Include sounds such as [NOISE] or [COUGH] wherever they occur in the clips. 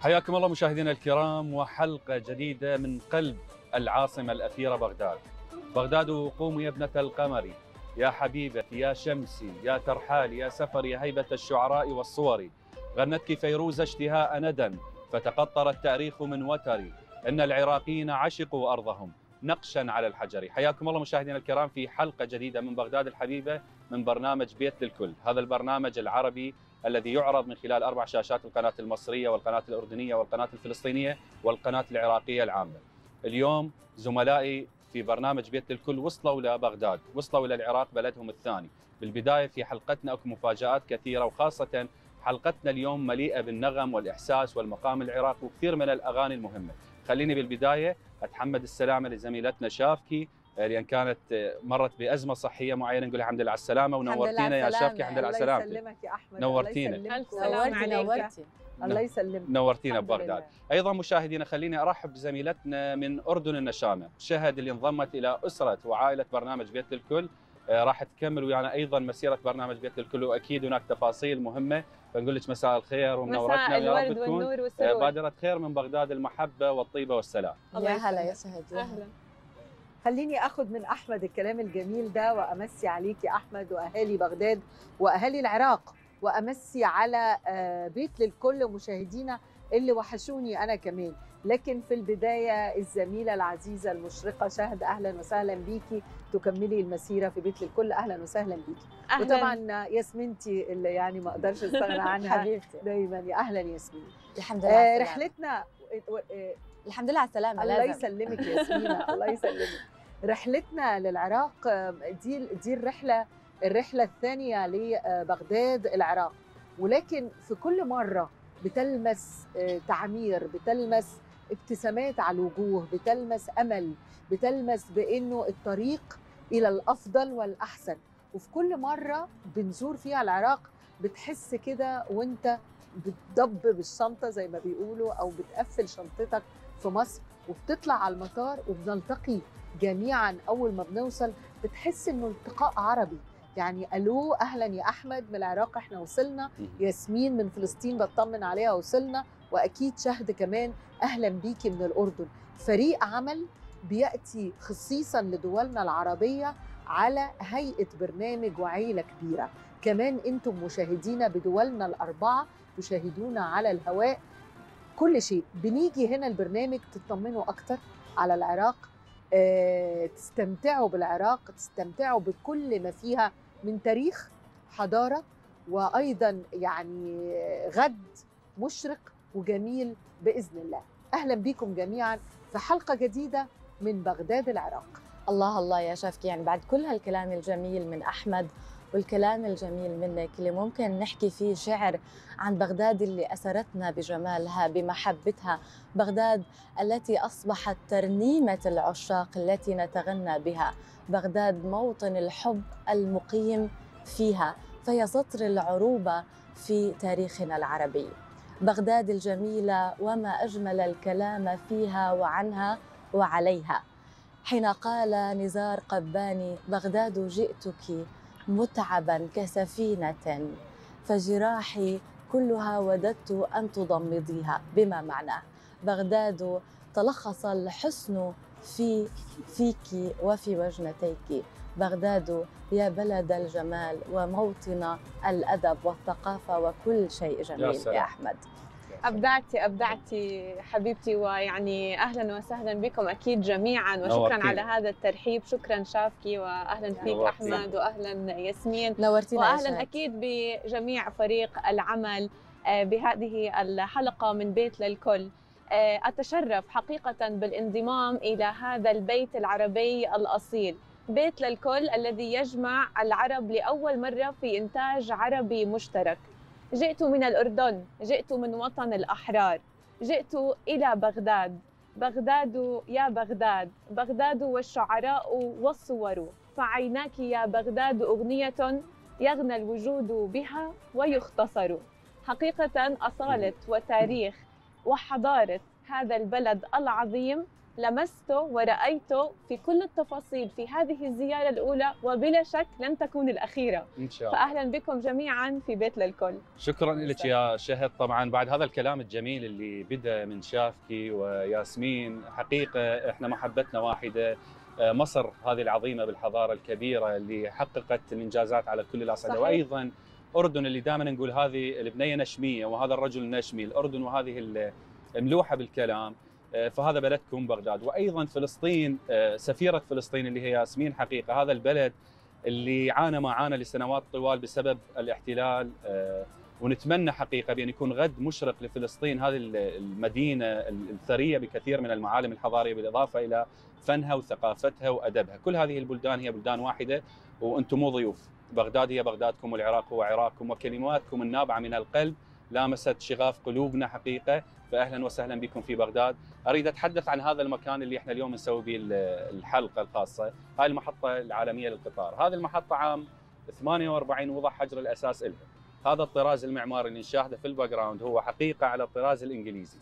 حياكم الله مشاهدينا الكرام وحلقة جديدة من قلب العاصمة الأثيرة بغداد. بغداد قومي يا ابنة القمر. يا حبيبتي يا شمسي يا ترحال يا سفر يا هيبة الشعراء والصور. غنتك فيروز اشتهاء ندى فتقطر التاريخ من وتري إن العراقيين عشقوا أرضهم نقشا على الحجر. حياكم الله مشاهدينا الكرام في حلقة جديدة من بغداد الحبيبة من برنامج بيت للكل. هذا البرنامج العربي الذي يعرض من خلال أربع شاشات القناة المصرية والقناة الأردنية والقناة الفلسطينية والقناة العراقية العامة. اليوم زملائي في برنامج بيت للكل وصلوا لبغداد وصلوا إلى العراق بلدهم الثاني. بالبداية في حلقتنا أكو مفاجآت كثيرة وخاصة حلقتنا اليوم مليئة بالنغم والإحساس والمقام العراقي وكثير من الأغاني المهمة. خليني بالبداية أتحمد السلامة لزميلتنا شافكي لأن كانت مرت بأزمة صحية معينة نقول الحمد لله على السلامة ونورتينا يا شافكي الحمد لله على السلامه الله يسلمك يا أحمد. نورتينا. الله يسلمك. الله نورتينا ببغداد. أيضا مشاهدينا خليني أرحب بزميلتنا من أردن النشامة. شهد اللي انضمت إلى أسرة وعائلة برنامج بيت الكل آه، راح تكمل ويانا أيضا مسيرة برنامج بيت الكل وأكيد هناك تفاصيل مهمة. فنقول لك مساء الخير ومنورتنا مساء ويا رب الورد تكون. والنور آه، والسرور بادرة خير من بغداد المحبة والطيبة والسلام. الله يا هلا يا. شهد. أهلا. خليني اخذ من أحمد الكلام الجميل ده وأمسي عليك يا أحمد وأهالي بغداد وأهالي العراق وأمسي على آه، بيت للكل مشاهدينا اللي وحشوني أنا كمان. لكن في البداية الزميلة العزيزة المشرقة شهد أهلا وسهلا بيكي. تكملي المسيرة في بيت للكل. أهلا وسهلا بيكي. أهلا. وطبعا ياسمنتي اللي يعني ما أقدرش أستغنى عنها. [LAUGHS] حبيبتي. دايما. يا أهلا ياسمين. الحمد لله آه،. رحلتنا آه، الحمد لله على السلامة الله لازم. يسلمك يا [LAUGHS] ياسمينة الله يسلمك. رحلتنا للعراق دي دي الرحلة الرحلة الثانية لبغداد العراق. ولكن في كل مرة بتلمس آه، تعمير بتلمس ابتسامات على الوجوه بتلمس أمل بتلمس بإنه الطريق إلى الأفضل والأحسن. وفي كل مرة بنزور فيها العراق بتحس كده وأنت بتضب بالشنطة زي ما بيقولوا أو بتقفل شنطتك في مصر وبتطلع على المطار وبنلتقي جميعا أول ما بنوصل بتحس إنه التقاء عربي. يعني ألو أهلا يا أحمد من العراق إحنا وصلنا. ياسمين من فلسطين بطمن عليها وصلنا. وأكيد شهد كمان أهلا بيكي من الأردن. فريق عمل بيأتي خصيصا لدولنا العربية على هيئة برنامج وعيلة كبيرة. كمان أنتم مشاهدينا بدولنا الأربعة تشاهدونا على الهواء. كل شيء. بنيجي هنا البرنامج تطمنوا أكتر على العراق آه، تستمتعوا بالعراق تستمتعوا بكل ما فيها من تاريخ حضارة وأيضا يعني غد مشرق وجميل بإذن الله. أهلا بكم جميعا في حلقة جديدة من بغداد العراق. الله الله يا شافكي يعني بعد كل هالكلام الجميل من أحمد والكلام الجميل منك اللي ممكن نحكي فيه شعر عن بغداد اللي أسرتنا بجمالها بمحبتها. بغداد التي أصبحت ترنيمة العشاق التي نتغنى بها. بغداد موطن الحب المقيم فيها. فهي سطر العروبة في تاريخنا العربي. بغداد الجميلة وما أجمل الكلام فيها وعنها وعليها. حين قال نزار قباني بغداد جئتك متعبا كسفينة فجراحي كلها وددت أن تضمضيها. بما معناه بغداد تلخص الحسن في فيك وفي وجنتيك. بغداد يا بلد الجمال وموطن الأدب والثقافة وكل شيء جميل سلام. يا أحمد. أبدعتي أبدعتي حبيبتي ويعني أهلا وسهلا بكم أكيد جميعا وشكرا. على هذا الترحيب شكرا شافكي واهلا فيك. أحمد واهلا ياسمين نورتينا واهلا. أكيد بجميع فريق العمل آه، بهذه الحلقة من بيت للكل آه، أتشرف حقيقة بالانضمام إلى هذا البيت العربي الأصيل بيت للكل الذي يجمع العرب لأول مرة في إنتاج عربي مشترك جئت من الأردن جئت من وطن الأحرار جئت إلى بغداد. بغداد يا بغداد بغداد والشعراء والصور. فعيناك يا بغداد أغنية يغنى الوجود بها ويختصر. حقيقة أصالة وتاريخ وحضارة هذا البلد العظيم لمسته ورأيته في كل التفاصيل في هذه الزيارة الأولى وبلا شك لن تكون الأخيرة. إن شاء الله. فأهلا بكم جميعا في بيت للكل. شكرا لك يا شهد. طبعا بعد هذا الكلام الجميل اللي بدأ من شافكي وياسمين حقيقة إحنا محبتنا واحدة. آه، مصر هذه العظيمة بالحضارة الكبيرة اللي حققت الانجازات على كل الاصعده صحيح. وأيضا أردن اللي دائما نقول هذه البنية نشمية وهذا الرجل نشمي. الأردن وهذه ملوحه بالكلام. فهذا بلدكم بغداد. وأيضا فلسطين آه، سفيرة فلسطين اللي هي ياسمين حقيقة هذا البلد اللي عانى ما عانى لسنوات طوال بسبب الاحتلال آه، ونتمنى حقيقة بأن يكون غد مشرق لفلسطين هذه ال- المدينة الثرية بكثير من المعالم الحضارية بالإضافة إلى فنها وثقافتها وأدبها، كل هذه البلدان هي بلدان واحدة وأنتم مو ضيوف، بغداد هي بغدادكم والعراق هو عراقكم وكلماتكم النابعة من القلب لامست شغاف قلوبنا حقيقة فاهلا وسهلا بكم في بغداد، أريد أتحدث عن هذا المكان اللي إحنا اليوم نسوي به ال- الحلقة الخاصة، هاي المحطة العالمية للقطار، هذه المحطة عام 48 وضع حجر الأساس لها. هذا الطراز المعماري اللي نشاهده في ال background هو حقيقة على الطراز الإنجليزي.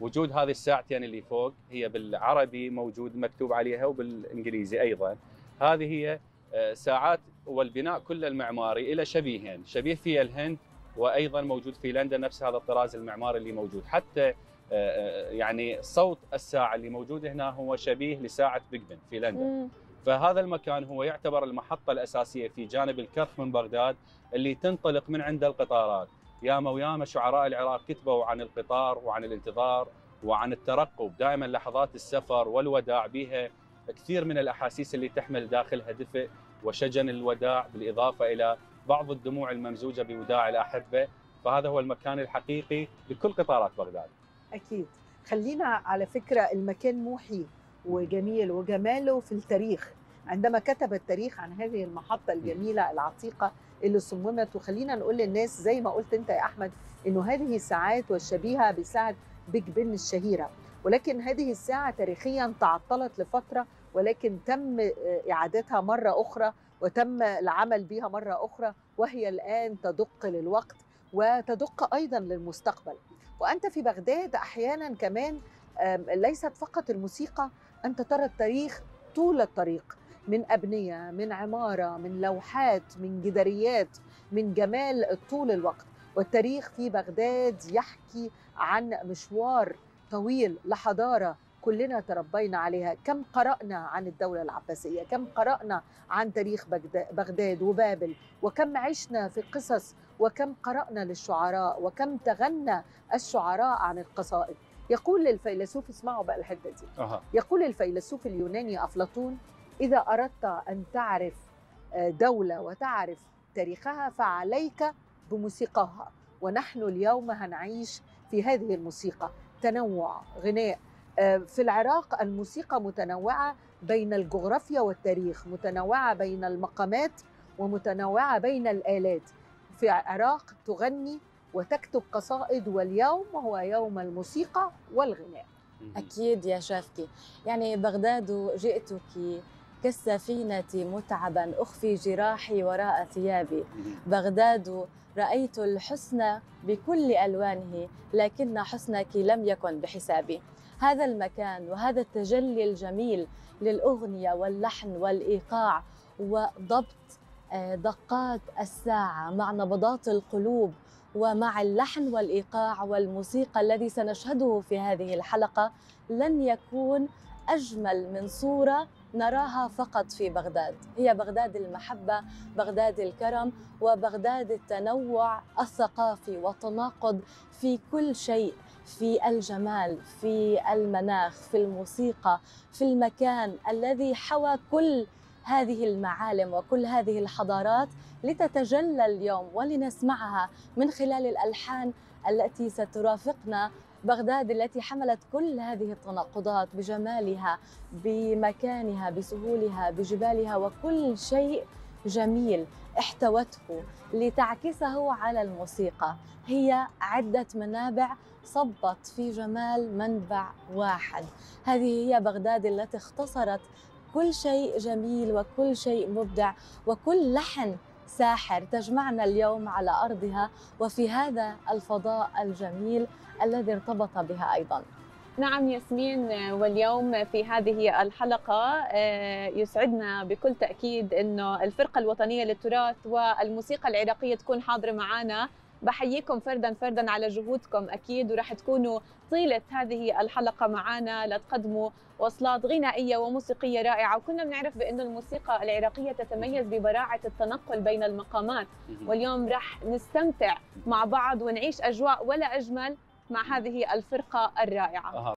وجود هذه الساعتين اللي فوق هي بالعربي موجود مكتوب عليها وبالإنجليزي أيضا. هذه هي آه، ساعات والبناء كله المعماري إلى شبيهين، شبيه في الهند وأيضا موجود في لندن نفس هذا الطراز المعماري اللي موجود، حتى آه، آه، يعني صوت الساعة اللي موجود هنا هو شبيه لساعة بيج بن في لندن. فهذا المكان هو يعتبر المحطة الأساسية في جانب الكرخ من بغداد اللي تنطلق من عند القطارات. ياما وياما شعراء العراق كتبوا عن القطار وعن الانتظار وعن الترقب. دائما لحظات السفر والوداع بها كثير من الأحاسيس اللي تحمل داخلها دفء وشجن الوداع بالإضافة إلى بعض الدموع الممزوجة بوداع الأحبة فهذا هو المكان الحقيقي لكل قطارات بغداد. أكيد. خلينا على فكرة المكان موحي وجميل وجماله في التاريخ. عندما كتب التاريخ عن هذه المحطة الجميلة العتيقة اللي صممت وخلينا نقول للناس زي ما قلت أنت يا أحمد إنه هذه الساعات والشبيهة بساعة بيج بن الشهيرة. ولكن هذه الساعة تاريخيا تعطلت لفترة ولكن تم إعادتها مرة أخرى وتم العمل بها مرة أخرى وهي الآن تدق للوقت وتدق أيضا للمستقبل. وأنت في بغداد أحيانا كمان ليست فقط الموسيقى أنت ترى التاريخ طول الطريق من أبنية من عمارة من لوحات من جداريات من جمال طول الوقت. والتاريخ في بغداد يحكي عن مشوار طويل لحضارة كلنا تربينا عليها. كم قرأنا عن الدولة العباسية كم قرأنا عن تاريخ بغدا- بغداد وبابل وكم عشنا في قصص وكم قرأنا للشعراء وكم تغنى الشعراء عن القصائد. يقول الفيلسوف اسمعوا بقى الحتة دي. أها. يقول الفيلسوف اليوناني أفلاطون إذا أردت أن تعرف آه، دولة وتعرف تاريخها فعليك بموسيقاها. ونحن اليوم هنعيش في هذه الموسيقى. تنوع غناء في العراق الموسيقى متنوعة بين الجغرافيا والتاريخ متنوعة بين المقامات ومتنوعة بين الآلات. في العراق تغني وتكتب قصائد واليوم هو يوم الموسيقى والغناء. أكيد يا شافكي. يعني بغداد جئتك كالسفينة متعبا أخفي جراحي وراء ثيابي. بغداد رأيت الحسن بكل ألوانه لكن حسنك لم يكن بحسابي. هذا المكان وهذا التجلي الجميل للأغنية واللحن والإيقاع وضبط آه، دقات الساعة مع نبضات القلوب ومع اللحن والإيقاع والموسيقى الذي سنشهده في هذه الحلقة لن يكون أجمل من صورة نراها فقط في بغداد. هي بغداد المحبة بغداد الكرم وبغداد التنوع الثقافي والتناقض في كل شيء. في الجمال في المناخ في الموسيقى في المكان الذي حوى كل هذه المعالم وكل هذه الحضارات لتتجلى اليوم ولنسمعها من خلال الألحان التي سترافقنا بغداد التي حملت كل هذه التناقضات بجمالها بمكانها بسهولها بجبالها وكل شيء جميل احتوته لتعكسه على الموسيقى. هي عدة منابع صبت في جمال منبع واحد. هذه هي بغداد التي اختصرت كل شيء جميل وكل شيء مبدع وكل لحن ساحر تجمعنا اليوم على أرضها وفي هذا الفضاء الجميل الذي ارتبط بها أيضا. نعم ياسمين واليوم في هذه الحلقة يسعدنا بكل تأكيد أنه الفرقة الوطنية للتراث والموسيقى العراقية تكون حاضرة معنا بحييكم فردا فردا على جهودكم أكيد ورح تكونوا طيلة هذه الحلقة معنا لتقدموا وصلات غنائية وموسيقية رائعة وكنا بنعرف بأن الموسيقى العراقية تتميز ببراعة التنقل بين المقامات. واليوم رح نستمتع مع بعض ونعيش أجواء ولا أجمل مع هذه الفرقة الرائعة.